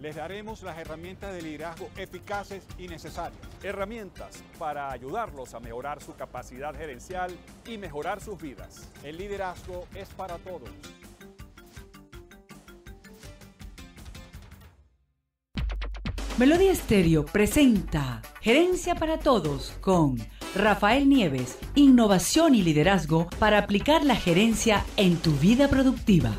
les daremos las herramientas de liderazgo eficaces y necesarias. Herramientas para ayudarlos a mejorar su capacidad gerencial y mejorar sus vidas. El liderazgo es para todos. Melodía Estéreo presenta Gerencia para Todos con Rafael Nieves, innovación y liderazgo para aplicar la gerencia en tu vida productiva.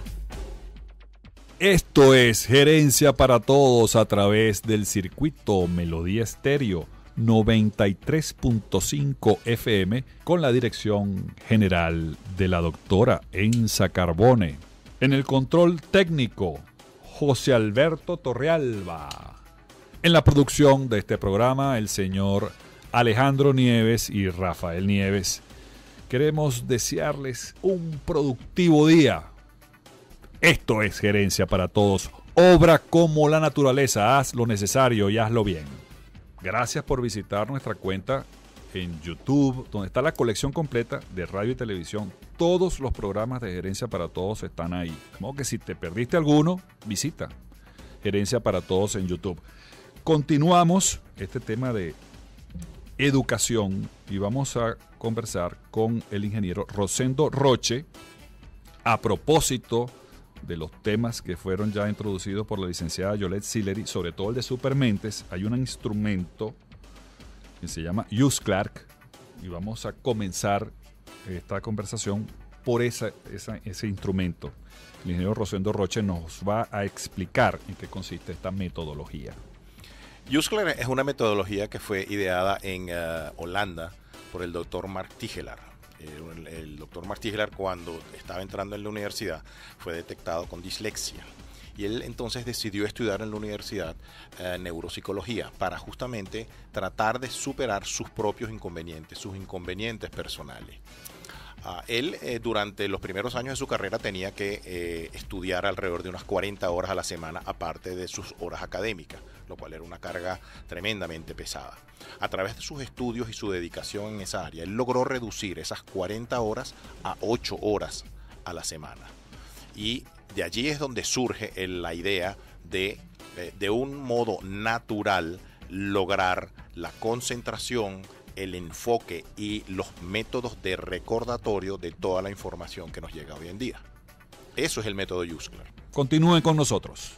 Esto es Gerencia para Todos a través del circuito Melodía Estéreo 93.5 FM con la dirección general de la doctora Enza Carbone. En el control técnico, José Alberto Torrealba. En la producción de este programa, el señor Alejandro Nieves y Rafael Nieves. Queremos desearles un productivo día. Esto es Gerencia para Todos. Obra como la naturaleza. Haz lo necesario y hazlo bien. Gracias por visitar nuestra cuenta en YouTube, donde está la colección completa de radio y televisión. Todos los programas de Gerencia para Todos están ahí. Como que si te perdiste alguno, visita Gerencia para Todos en YouTube. Continuamos este tema de educación y vamos a conversar con el ingeniero Rosendo Roche a propósito de los temas que fueron ya introducidos por la licenciada Yolette Sillery, sobre todo el de Supermentes. Hay un instrumento que se llama Use Clark y vamos a comenzar esta conversación por esa, ese instrumento. El ingeniero Rosendo Roche nos va a explicar en qué consiste esta metodología. Uskler es una metodología que fue ideada en uh, Holanda por el doctor Mark Tigelar. El, el doctor Mark Tigelar cuando estaba entrando en la universidad fue detectado con dislexia y él entonces decidió estudiar en la universidad eh, neuropsicología para justamente tratar de superar sus propios inconvenientes, sus inconvenientes personales. Uh, él eh, durante los primeros años de su carrera tenía que eh, estudiar alrededor de unas 40 horas a la semana aparte de sus horas académicas, lo cual era una carga tremendamente pesada. A través de sus estudios y su dedicación en esa área, él logró reducir esas 40 horas a 8 horas a la semana. Y de allí es donde surge el, la idea de, eh, de un modo natural lograr la concentración, el enfoque y los métodos de recordatorio de toda la información que nos llega hoy en día. Eso es el método Uskler. Continúen con nosotros.